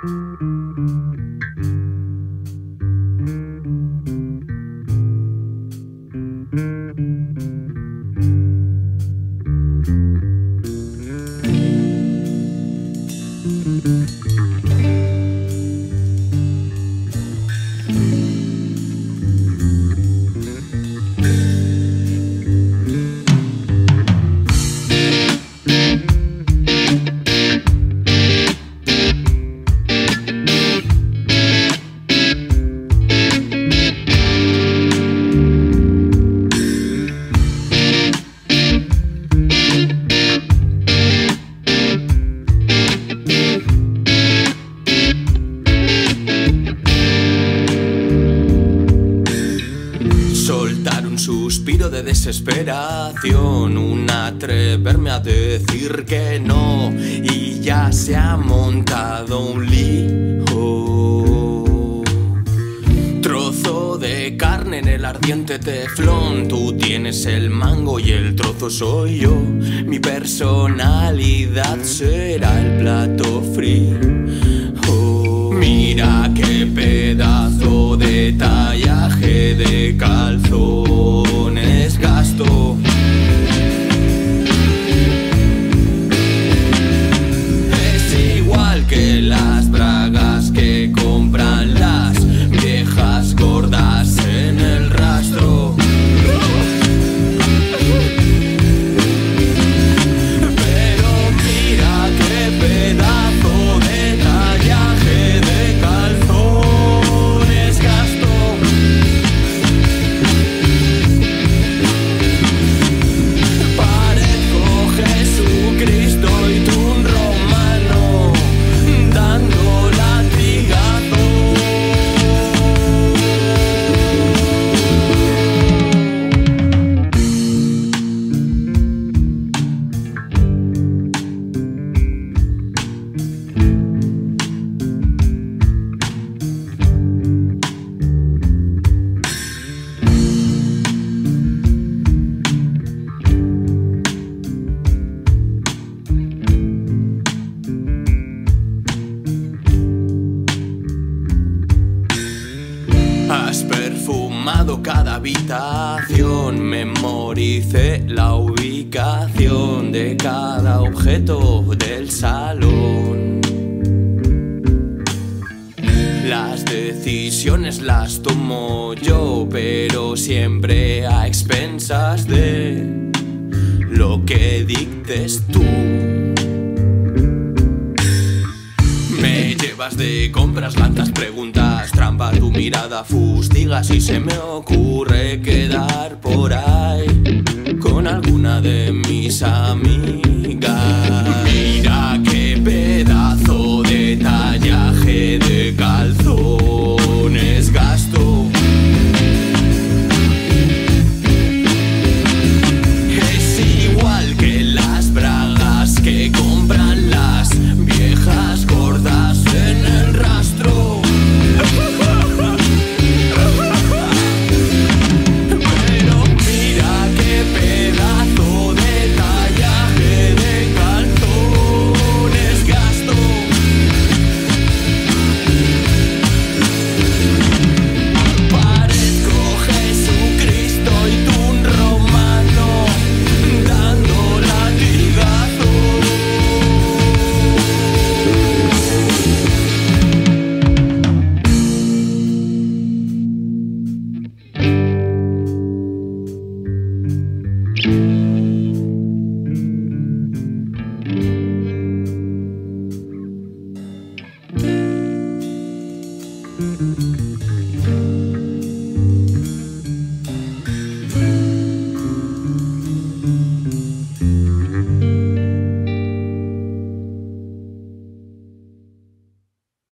thank mm -hmm. you suspiro de desesperación, un atreverme a decir que no y ya se ha montado un lío. Trozo de carne en el ardiente teflón, tú tienes el mango y el trozo soy yo. Mi personalidad será el plato frío. Cada habitación, memoricé la ubicación de cada objeto del salón. Las decisiones las tomo yo, pero siempre a expensas de lo que dictes tú. Llevas de compras, lanzas preguntas, trampa tu mirada, fustigas y se me ocurre quedar por ahí con alguna de mis amigas.